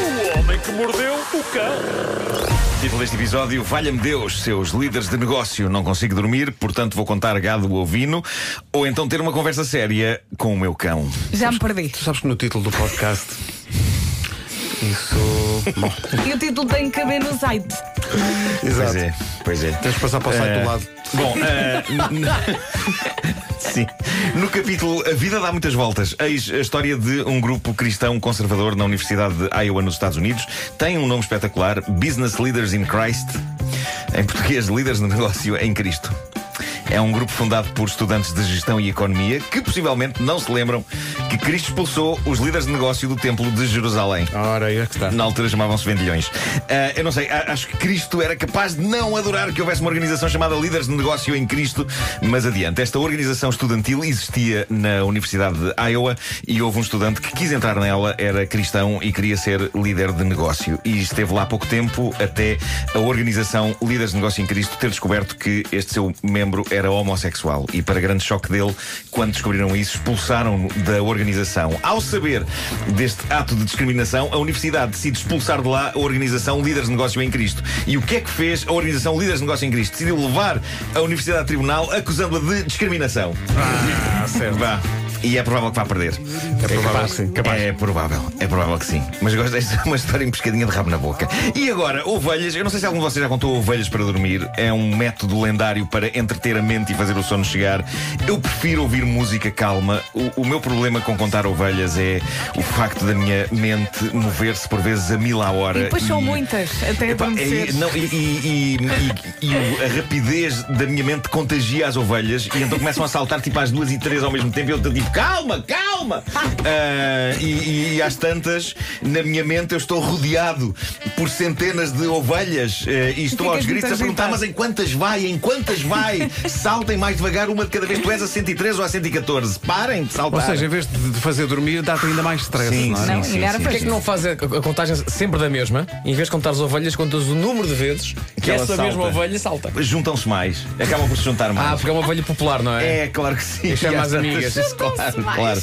O homem que mordeu o cão. Título deste episódio: Valha-me Deus, seus líderes de negócio. Não consigo dormir, portanto vou contar gado ovino ou então ter uma conversa séria com o meu cão. Já me perdi. Tu sabes que no título do podcast. Isso. Bom, E o título tem que caber no site. Pois exato. é, pois é. Tens de passar para o site Eh, do lado. Bom, eh, n- sim. No capítulo A Vida Dá Muitas Voltas, eis a história de um grupo cristão conservador na Universidade de Iowa, nos Estados Unidos. Tem um nome espetacular: Business Leaders in Christ. Em português, líderes de negócio em Cristo. É um grupo fundado por estudantes de gestão e economia que possivelmente não se lembram que Cristo expulsou os líderes de negócio do Templo de Jerusalém. Ora, é que está. Na altura chamavam-se vendilhões. Ah, eu não sei, acho que Cristo era capaz de não adorar que houvesse uma organização chamada Líderes de Negócio em Cristo, mas adiante. Esta organização estudantil existia na Universidade de Iowa e houve um estudante que quis entrar nela, era cristão e queria ser líder de negócio. E esteve lá há pouco tempo até a organização Líderes de Negócio em Cristo ter descoberto que este seu membro era homossexual. E para grande choque dele, quando descobriram isso, expulsaram-no da organização. Ao saber deste ato de discriminação, a universidade decide expulsar de lá a organização Líderes de Negócio em Cristo. E o que é que fez a organização Líderes de Negócio em Cristo? Decidiu levar a universidade a tribunal acusando-a de discriminação. Ah, certo. Vá. E é provável que vá perder. É provável que sim. É provável, é provável que sim. Mas gosto desta é uma história em pescadinha de rabo na boca. E agora, ovelhas, eu não sei se algum de vocês já contou ovelhas para dormir. É um método lendário para entreter a mente e fazer o sono chegar. Eu prefiro ouvir música calma. O, o meu problema com contar ovelhas é o facto da minha mente mover-se por vezes a mil à hora. E depois são muitas, até Epá, adormecer. é- não, e, e- e- e a rapidez da minha mente contagia as ovelhas e então começam a saltar tipo às duas e três ao mesmo tempo e eu estou tipo, calma, calma! Ah, e, e às tantas, na minha mente, eu estou rodeado por centenas de ovelhas eh, e estou aos gritos a perguntar: mas em quantas vai? Em quantas vai? Saltem mais devagar, uma de cada vez. Tu és a 113 ou a 114? Parem de saltar. Ou seja, em vez de fazer dormir, dá-te ainda mais stress, Sim, não é? Não, sim, sim, Porquê é que não faz a, a contagem sempre da mesma? Em vez de contar as ovelhas, contas o número de vezes que, Que essa mesma salta. ovelha salta. Juntam-se mais, acabam por se juntar mais. Ah, porque é uma ovelha popular, não é? É, claro que sim. E chama as amigas. Claro, claro.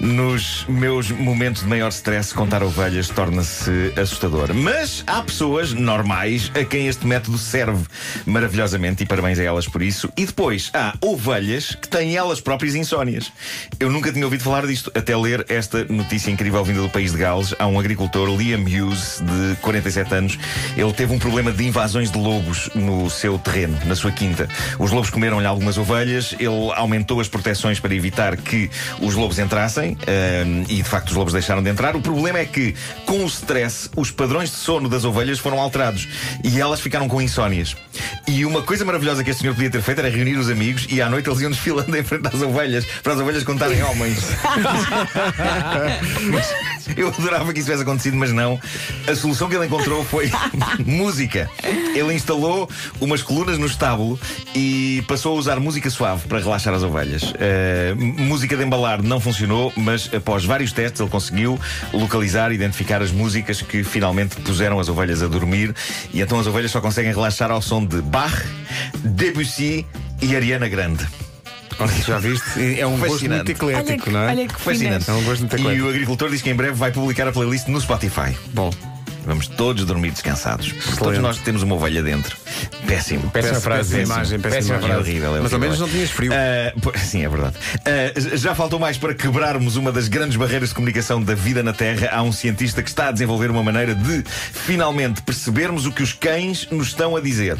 Nos meus momentos de maior stress, contar ovelhas torna-se assustador. Mas há pessoas normais a quem este método serve maravilhosamente e parabéns a elas por isso. E depois há ovelhas que têm elas próprias insónias. Eu nunca tinha ouvido falar disto até ler esta notícia incrível vinda do país de Gales. Há um agricultor, Liam Hughes, de 47 anos. Ele teve um problema de invasões de lobos no seu terreno, na sua quinta. Os lobos comeram-lhe algumas ovelhas, ele aumentou as proteções para evitar que os lobos entrassem ehm, e de facto os lobos deixaram de entrar. O problema é que, com o stress, os padrões de sono das ovelhas foram alterados e elas ficaram com insónias. E uma coisa maravilhosa que este senhor podia ter feito era reunir os amigos e à noite eles iam desfilando em frente às ovelhas para as ovelhas contarem homens. Eu adorava que isso tivesse acontecido, mas não. A solução que ele encontrou foi música. Ele instalou umas colunas no estábulo e passou a usar música suave para relaxar as ovelhas. M- música de embalar não funcionou, mas após vários testes ele conseguiu localizar e identificar as músicas que finalmente puseram as ovelhas a dormir. E então as ovelhas só conseguem relaxar ao som de Bach, Debussy e Ariana Grande. Já viste? É um gosto Fascinante. muito Olha eclético, que, não é? olha que Fascinante. É um gosto muito E eclético. o agricultor diz que em breve vai publicar a playlist no Spotify. Bom, Vamos todos dormir descansados. Todos nós temos uma ovelha dentro. Péssimo. Péssima frase. péssima imagem, péssima Péssima imagem. É horrível, é Mas ao menos não tinhas frio. Po- sim, é verdade. Ah, já faltou mais para quebrarmos uma das grandes barreiras de comunicação da vida na Terra. Há um cientista que está a desenvolver uma maneira de finalmente percebermos o que os cães nos estão a dizer.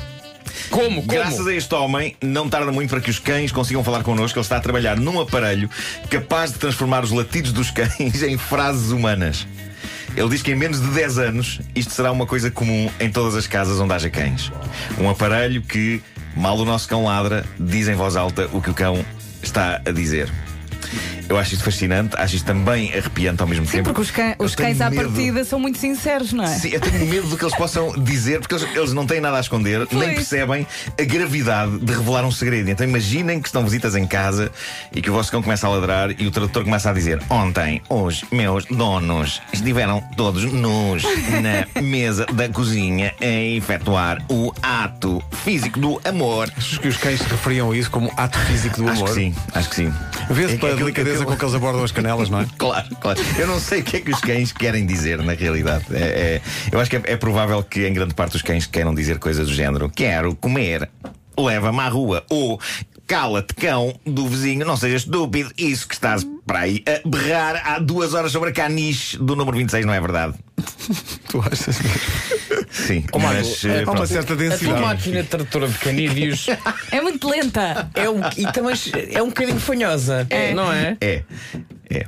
Como? Como? Graças a este homem, não tarda muito para que os cães consigam falar connosco. Ele está a trabalhar num aparelho capaz de transformar os latidos dos cães em frases humanas. Ele diz que em menos de 10 anos isto será uma coisa comum em todas as casas onde haja cães. Um aparelho que, mal o nosso cão ladra, diz em voz alta o que o cão está a dizer. Eu acho isto fascinante, acho isto também arrepiante ao mesmo Sim, tempo. porque os, cã- os cães à medo- partida são muito sinceros, não é? Sim, eu tenho medo do que eles possam dizer, porque eles, eles não têm nada a esconder, nem percebem a gravidade de revelar um segredo. Então imaginem que estão visitas em casa e que o vosso cão começa a ladrar e o tradutor começa a dizer: Ontem, os meus donos estiveram todos nus na mesa da cozinha a efetuar o ato físico do amor. Achas que os cães se referiam a isso como ato físico do Acho amor? que sim, acho que sim. Vê-se É- para delicadeza com que eles abordam as canelas, não é? Claro, claro. Eu não sei o que é que os cães querem dizer na realidade. É, é- eu acho que é, é provável que em grande parte os cães queiram dizer coisas do género: quero comer, leva-me à rua. Ou cala-te, cão do vizinho, não sejas estúpido. Isso que estás para aí a berrar há duas horas sobre a caniche do número 26, não é verdade? Tu achas mesmo? Sim, Ó, Marco, mas. é, eh, Há uma certa A tua densidade. máquina tradutora de canídeos É muito lenta. é um, e também é um bocadinho fanhosa, não é? É. É.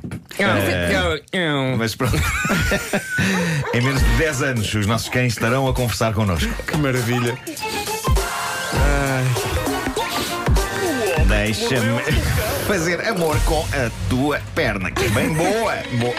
É. Mas pronto. em menos de 10 anos, os nossos cães estarão a conversar connosco. Que maravilha. Deixa-me fazer amor com a tua perna, que é bem boa. boa.